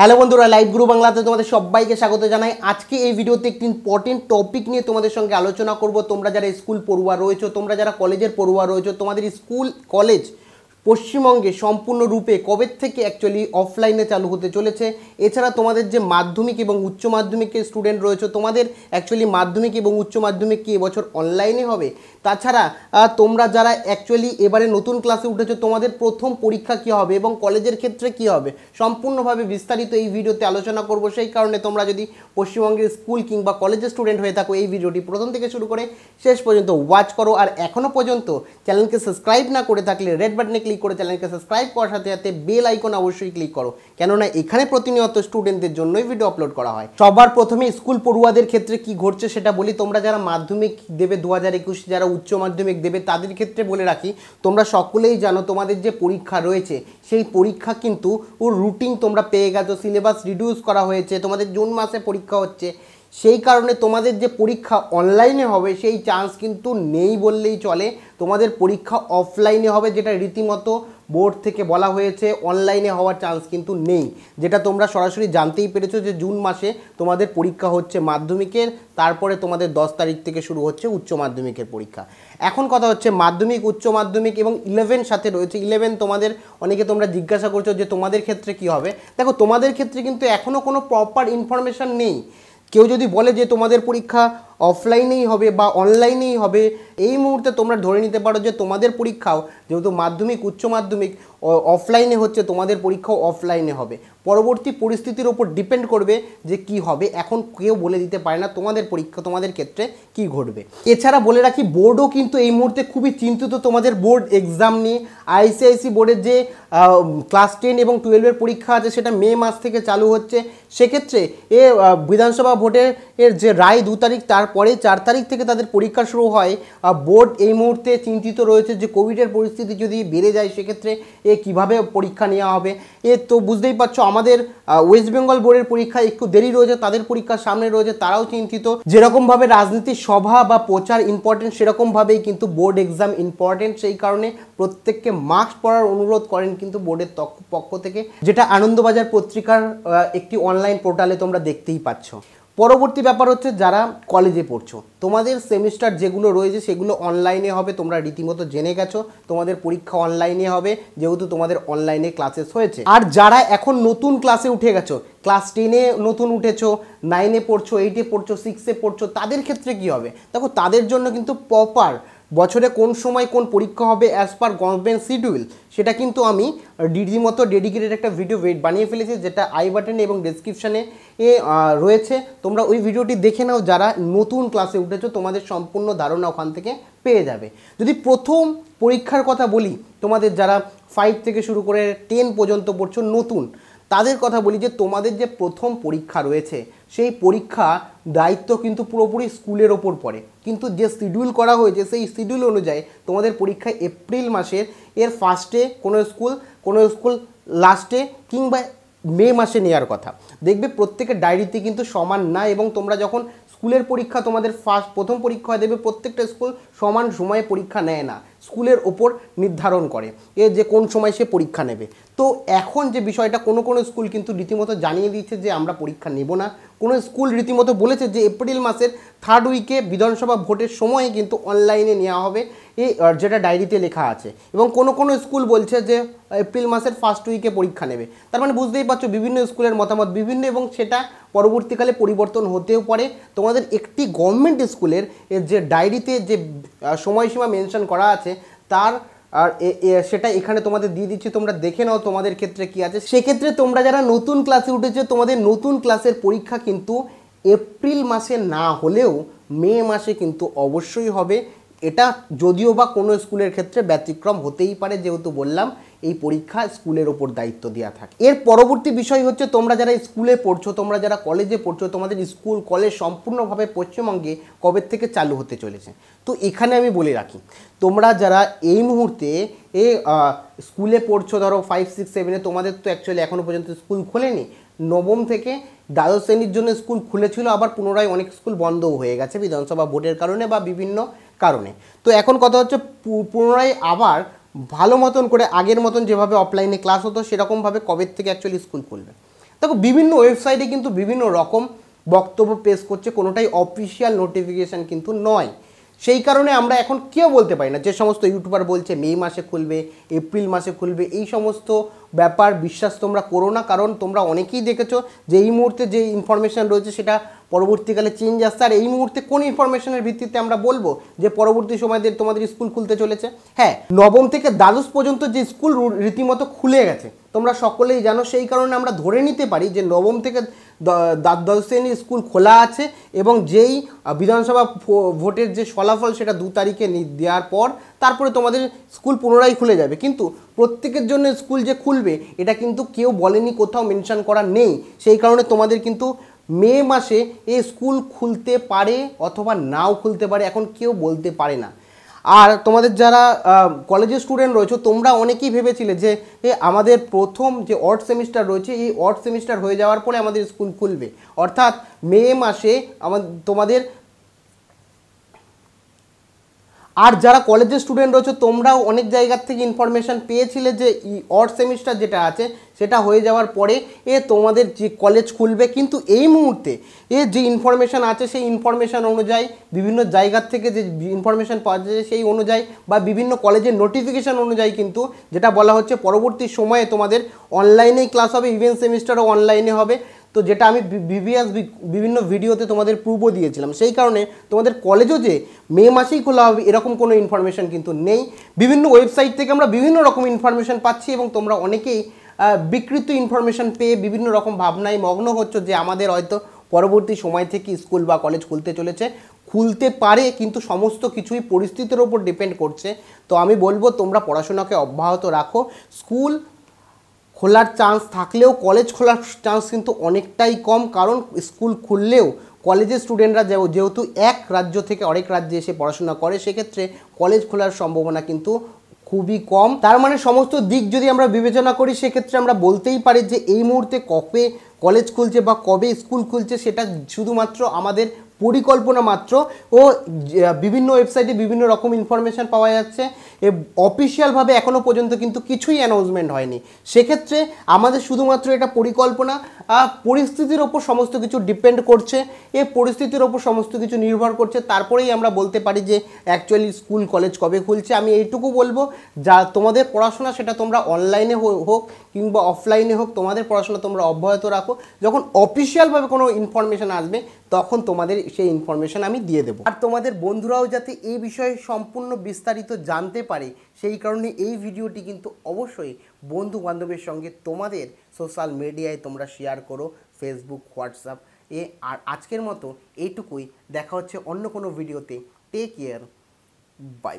Hello বন্ধুরা live গুরু বাংলাতে তোমাদের সবাইকে স্বাগত জানাই। আজকে এই ভিডিওতে একটি ইম্পর্টেন্ট টপিক নিয়ে তোমাদের সঙ্গে আলোচনা করব। তোমরা যারা স্কুল পড়ুয়া রয়েছো, তোমরা যারা কলেজের পড়ুয়া রয়েছো, তোমাদের স্কুল কলেজ পশ্চিমবঙ্গে সম্পূর্ণরূপে কবে থেকে অ্যাকচুয়ালি অফলাইনে চালু হতে চলেছে? এছাড়া তোমাদের যে মাধ্যমিক এবং উচ্চ মাধ্যমিকের স্টুডেন্ট রয়েছে, তোমাদের অ্যাকচুয়ালি মাধ্যমিক এবং উচ্চ মাধ্যমিক কি এবছর অনলাইনে হবে? তাছাড়া তোমরা যারা অ্যাকচুয়ালি এবারে নতুন ক্লাসে উঠেছো, তোমাদের প্রথম পরীক্ষা কি হবে এবং কলেজের ক্ষেত্রে কি হবে? সম্পূর্ণভাবে বিস্তারিত এই ভিডিওতে আলোচনা করব। সেই কারণে তোমরা যদি পশ্চিমবঙ্গের স্কুল কিংবা কলেজের স্টুডেন্ট হয়ে থাকো, এই ভিডিওটি প্রথম থেকে শুরু করে শেষ পর্যন্ত ওয়াচ করো। আর এখনও পর্যন্ত চ্যানেলকে সাবস্ক্রাইব না করে থাকলে রেড বাটনে ক্লিক করে চ্যানেলকে সাবস্ক্রাইব করার সাথে সাথে বেল আইকন অবশ্যই ক্লিক করো। কেননা এখানে প্রতিনিয়ত স্টুডেন্টদের জন্যই ভিডিও আপলোড করা হয়। সবার প্রথমে স্কুল পড়ুয়াদের ক্ষেত্রে কি ঘটছে সেটা বলি, তোমরা যারা মাধ্যমিক দেবে দু হাজার একুশে, যারা উচ্চ মাধ্যমিক দেবে, তাদের ক্ষেত্রে বলে রাখি, তোমরা সকলেই জানো তোমাদের যে পরীক্ষা রয়েছে, সেই পরীক্ষা কিন্তু ওর রুটিন তোমরা পেয়ে গেছো সিলেবাস রিডিউস করা হয়েছে, তোমাদের জুন মাসে পরীক্ষা হচ্ছে। সেই কারণে তোমাদের যে পরীক্ষা অনলাইনে হবে, সেই চান্স কিন্তু নেই বললেই চলে। তোমাদের পরীক্ষা অফলাইনে হবে, যেটা রীতিমতো বোর্ড থেকে বলা হয়েছে অনলাইনে হওয়ার চান্স কিন্তু নেই। যেটা তোমরা সরাসরি জানতেই পেরেছ যে জুন মাসে তোমাদের পরীক্ষা হচ্ছে মাধ্যমিকের, তারপরে তোমাদের দশ তারিখ থেকে শুরু হচ্ছে উচ্চ মাধ্যমিকের পরীক্ষা। এখন কথা হচ্ছে মাধ্যমিক, উচ্চ মাধ্যমিক এবং ইলেভেন সাথে রয়েছে। ইলেভেন তোমাদের, অনেকে তোমরা জিজ্ঞাসা করছ যে তোমাদের ক্ষেত্রে কি হবে? দেখো, তোমাদের ক্ষেত্রে কিন্তু এখনও কোনো প্রপার ইনফরমেশান নেই। কেউ যদি বলে যে তোমাদের পরীক্ষা অফলাইনেই হবে বা অনলাইনেই হবে, এই মুহূর্তে তোমরা ধরে নিতে পারো যে তোমাদের পরীক্ষাও যেহেতু মাধ্যমিক, উচ্চ মাধ্যমিক অফলাইনে হচ্ছে, তোমাদের পরীক্ষাও অফলাইনে হবে। পরবর্তী পরিস্থিতির ওপর ডিপেন্ড করবে যে কি হবে। এখন কেউ বলে দিতে পারে না তোমাদের পরীক্ষা, তোমাদের ক্ষেত্রে কি ঘটবে। এছাড়া বলে রাখি, বোর্ডও কিন্তু এই মুহূর্তে খুবই চিন্তিত তোমাদের বোর্ড এক্সাম নিয়ে। আইসিআইসি বোর্ডের যে ক্লাস টেন এবং টুয়েলভের পরীক্ষা আছে, সেটা মে মাস থেকে চালু হচ্ছে। সেক্ষেত্রে এ বিধানসভা ভোটের, এর যে রায় দু তারিখ তারপরে চার তারিখ থেকে তাদের পরীক্ষা শুরু হয়। বোর্ড এই মুহূর্তে চিন্তিত রয়েছে যে কোভিডের পরিস্থিতি যদি বেড়ে যায়, সেক্ষেত্রে এ কীভাবে পরীক্ষা নেওয়া হবে? এ তো বুঝতেই পারছ, আমাদের ওয়েস্ট বেঙ্গল বোর্ডের পরীক্ষা একটু দেরি রয়েছে, তাদের পরীক্ষার সামনে রয়েছে, তারাও চিন্তিত। যেরকমভাবে রাজনীতির সভা বা প্রচার ইম্পর্টেন্ট সেরকমভাবেই কিন্তু বোর্ড এক্সাম ইম্পর্টেন্ট সেই কারণে প্রত্যেককে মাস্ক পরার অনুরোধ করেন কিন্তু বোর্ডের পক্ষ থেকে, যেটা আনন্দবাজার পত্রিকার একটি অনলাইন পোর্টালে তোমরা দেখতেই পাচ্ছ। পরবর্তী ব্যাপার হচ্ছে যারা কলেজে পড়ছো। তোমাদের সেমিস্টার যেগুলো রয়েছে সেগুলো অনলাইনে হবে, তোমরা রীতিমতো জেনে গেছো, তোমাদের পরীক্ষা অনলাইনে হবে, যেহেতু তোমাদের অনলাইনে ক্লাসেস হয়েছে। আর যারা এখন নতুন ক্লাসে উঠে গেছো ক্লাস টেনে নতুন উঠেছো নাইনে পড়ছো এইটে পড়ছো সিক্সে পড়ছো, তাদের ক্ষেত্রে কি হবে? দেখো, তাদের জন্য কিন্তু প্রপার বছরে কোন সময় কোন পরীক্ষা হবে অ্যাজ পার গভর্নমেন্ট শিডিউল সেটা কিন্তু আমি ডিডি মতো ডেডিকেটেড একটা ভিডিও বানিয়ে ফেলেছি, যেটা আই বাটনে এবং ডেসক্রিপশানে এ রয়েছে। তোমরা ওই ভিডিওটি দেখে নাও, যারা নতুন ক্লাসে উঠেছো, তোমাদের সম্পূর্ণ ধারণা ওখান থেকে পেয়ে যাবে। যদি প্রথম পরীক্ষার কথা বলি, তোমাদের যারা ফাইভ থেকে শুরু করে টেন পর্যন্ত পড়ছো নতুন তাদের কথা বলি যে তোমাদের যে প্রথম পরীক্ষা রয়েছে, সেই পরীক্ষা দায়িত্ব কিন্তু পুরোপুরি স্কুলের ওপর পড়ে। কিন্তু যে শিডিউল করা হয়েছে, সেই শিডিউল অনুযায়ী তোমাদের পরীক্ষা এপ্রিল মাসের, এর ফার্স্টে কোনো স্কুল কোনো স্কুল লাস্টে কিংবা মে মাসে নেওয়ার কথা। দেখবে প্রত্যেকের ডায়েরিতে কিন্তু সমান না এবং তোমরা যখন স্কুলের পরীক্ষা তোমাদের ফার্স্ট প্রথম পরীক্ষা হয় দেখবে প্রত্যেকটা স্কুল সমান সময়ে পরীক্ষা নেয় না। স্কুলের ওপর নির্ধারণ করে এ যে কোন সময় সে পরীক্ষা নেবে। তো এখন যে বিষয়টা, কোনো কোনো স্কুল কিন্তু রীতিমতো জানিয়ে দিচ্ছে যে আমরা পরীক্ষা নেব না। কোনো স্কুল রীতিমতো বলেছে যে এপ্রিল মাসের থার্ড উইকে বিধানসভা ভোটের সময়ে কিন্তু অনলাইনে নেওয়া হবে। এই যেটা ডায়েরিতে লেখা আছে এবং কোনো কোনো স্কুল বলছে যে এপ্রিল মাসের ফার্স্ট উইকে পরীক্ষা নেবে। তার মানে বুঝতেই পারছ বিভিন্ন স্কুলের মতামত, বিভিন্ন এবং সেটা পরবর্তীকালে পরিবর্তন হতেও পারে। তোমাদের একটি গভর্নমেন্ট স্কুলের যে ডায়েরিতে যে সময়সীমা মেনশন করা আছে, তার, আর সেটা এখানে তোমাদের দিয়ে দিচ্ছি। তোমরা দেখে নাও তোমাদের ক্ষেত্রে কি আছে। সেক্ষেত্রে তোমরা যারা নতুন ক্লাসে উঠেছে, তোমাদের নতুন ক্লাসের পরীক্ষা কিন্তু এপ্রিল মাসে না হলেও মে মাসে কিন্তু অবশ্যই হবে। এটা যদিও বা কোনো স্কুলের ক্ষেত্রে ব্যতিক্রম হতেই পারে, যেহেতু বললাম, এই পরীক্ষা স্কুলের ওপর দায়িত্ব দেওয়া থাকে। এর পরবর্তী বিষয় হচ্ছে, তোমরা যারা স্কুলে পড়ছো, তোমরা যারা কলেজে পড়ছো, তোমাদের স্কুল, কলেজ সম্পূর্ণভাবে পশ্চিমবঙ্গে কবে থেকে চালু হতে চলেছে? তো এখানে আমি বলে রাখি, তোমরা যারা এই মুহূর্তে এ স্কুলে পড়ছো, ধরো ফাইভ সিক্স সেভেনে তোমাদের তো অ্যাকচুয়ালি এখনও পর্যন্ত স্কুল খোলেনি। নবম থেকে দ্বাদশ শ্রেণির জন্য স্কুল খুলেছিল, আবার পুনরায় অনেক স্কুল বন্ধও হয়ে গেছে বিধানসভা ভোটের কারণে বা বিভিন্ন কারণে। তো এখন কথা হচ্ছে পুনরায় আবার ভালো মতন করে আগের মতন যেভাবে অফলাইনে ক্লাস হতো, সেরকমভাবে কবে থেকে অ্যাকচুয়ালি স্কুল খুলবে? দেখো, বিভিন্ন ওয়েবসাইটে কিন্তু বিভিন্ন রকম বক্তব্য পেশ করছে, কোনোটাই অফিসিয়াল নোটিফিকেশান কিন্তু নয়। সেই কারণে আমরা এখন কেউ বলতে পারি না। যে সমস্ত ইউটিউবার বলছে মে মাসে খুলবে, এপ্রিল মাসে খুলবে, এই সমস্ত ব্যাপার বিশ্বাস তোমরা করো না। কারণ তোমরা অনেকেই দেখেছ যে এই মুহূর্তে যে ইনফরমেশান রয়েছে সেটা পরবর্তীকালে চেঞ্জ আসছে। আর এই মুহূর্তে কোন ইনফরমেশনের ভিত্তিতে আমরা বলব যে পরবর্তী সময় তোমাদের স্কুল খুলতে চলেছে? হ্যাঁ নবম থেকে দ্বাদশ পর্যন্ত যে স্কুল রীতিমতো খুলে গেছে। তোমরা সকলেই জানো সেই কারণে আমরা ধরে নিতে পারি যে নবম থেকে দ্বাদশ শ্রেণির স্কুল খোলা আছে এবং যেই বিধানসভা ভোটের যে ফলাফল সেটা দু তারিখে দেওয়ার পর তারপরে তোমাদের স্কুল পুনরায় খুলে যাবে। কিন্তু প্রত্যেকের জন্য স্কুল যে খুলবে, এটা কিন্তু কেউ বলেনি, কোথাও মেনশন করা নেই। সেই কারণে তোমাদের কিন্তু মে মাসে এই স্কুল খুলতে পারে অথবা নাও খুলতে পারে, এখন কেউ বলতে পারে না। আর তোমাদের যারা কলেজের স্টুডেন্ট রয়েছে, তোমরা অনেকেই ভেবেছিলে যে আমাদের প্রথম যে অর্থ সেমিস্টার রয়েছে, এই অর্থ সেমিস্টার হয়ে যাওয়ার পরে আমাদের স্কুল খুলবে। অর্থাৎ মে মাসে আমাদের তোমাদের আর যারা কলেজের স্টুডেন্ট রয়েছে, তোমরাও অনেক জায়গার থেকে ইনফরমেশান পেয়েছিলে যে অড সেমিস্টার যেটা আছে, সেটা হয়ে যাওয়ার পরে এ তোমাদের যে কলেজ খুলবে। কিন্তু এই মুহূর্তে এ যে ইনফরমেশান আছে, সেই ইনফরমেশান অনুযায়ী বিভিন্ন জায়গার থেকে যে ইনফরমেশান পাওয়া যায় সেই অনুযায়ী বা বিভিন্ন কলেজের নোটিফিকেশান অনুযায়ী কিন্তু যেটা বলা হচ্ছে, পরবর্তী সময়ে তোমাদের অনলাইনেই ক্লাস হবে ইভেন্ট সেমিস্টারও অনলাইনে হবে। তো যেটা আমি বিভিএস বিভিন্ন ভিডিওতে তোমাদের পূর্ব দিয়েছিলাম, সেই কারণে তোমাদের কলেজও যে মে মাসেই খোলা হবে, এরকম কোনো ইনফরমেশন কিন্তু নেই। বিভিন্ন ওয়েবসাইট থেকে আমরা বিভিন্ন রকম ইনফরমেশন পাচ্ছি এবং তোমরা অনেকেই বিকৃত ইনফরমেশন পেয়ে বিভিন্ন রকম ভাবনায় মগ্ন হচ্ছে যে আমাদের হয়তো পরবর্তী সময় থেকে স্কুল বা কলেজ খুলতে চলেছে। খুলতে পারে, কিন্তু সমস্ত কিছুই পরিস্থিতির ওপর ডিপেন্ড করছে। তো আমি বলব, তোমরা পড়াশোনাকে অব্যাহত রাখো। স্কুল খোলার চান্স থাকলেও কলেজ খোলার চান্স কিন্তু অনেকটাই কম, কারণ স্কুল খুললেও কলেজের স্টুডেন্টরা যেহেতু এক রাজ্য থেকে অনেক রাজ্যে এসে পড়াশোনা করে, সেক্ষেত্রে কলেজ খোলার সম্ভাবনা কিন্তু খুবই কম। তার মানে সমস্ত দিক যদি আমরা বিবেচনা করি, সেক্ষেত্রে আমরা বলতেই পারি যে এই মুহূর্তে কবে কলেজ খুলছে বা কবে স্কুল খুলছে, সেটা শুধুমাত্র আমাদের পরিকল্পনা মাত্র ও বিভিন্ন ওয়েবসাইটে বিভিন্ন রকম ইনফরমেশান পাওয়া যাচ্ছে। অফিসিয়ালভাবে এখনও পর্যন্ত কিন্তু কিছুই অ্যানাউন্সমেন্ট হয়নি। সেক্ষেত্রে আমাদের শুধুমাত্র এটা পরিকল্পনা পরিস্থিতির ওপর সমস্ত কিছু ডিপেন্ড করছে। এ পরিস্থিতির ওপর সমস্ত কিছু নির্ভর করছে। তারপরেই আমরা বলতে পারি যে অ্যাকচুয়ালি স্কুল কলেজ কবে খুলছে? আমি এইটুকু বলব, যা তোমাদের পড়াশোনা সেটা তোমরা অনলাইনে হোক কিংবা অফলাইনে হোক, তোমাদের পড়াশোনা তোমরা অব্যাহত রাখো। যখন অফিসিয়ালভাবে কোনো ইনফরমেশান আসবে, তখন তোমাদের সেই ইনফরমেশান আমি দিয়ে দেবো। আর তোমাদের বন্ধুরাও যাতে এই বিষয়ে সম্পূর্ণ বিস্তারিত জানতে পারে, সেই কারণে এই ভিডিওটি কিন্তু অবশ্যই বন্ধু বান্ধবের সঙ্গে তোমাদের সোশ্যাল মিডিয়ায় তোমরা শেয়ার করো ফেসবুক হোয়াটসঅ্যাপ এ। আর আজকের মতো এইটুকুই। দেখা হচ্ছে অন্য কোনো ভিডিওতে। Take care bye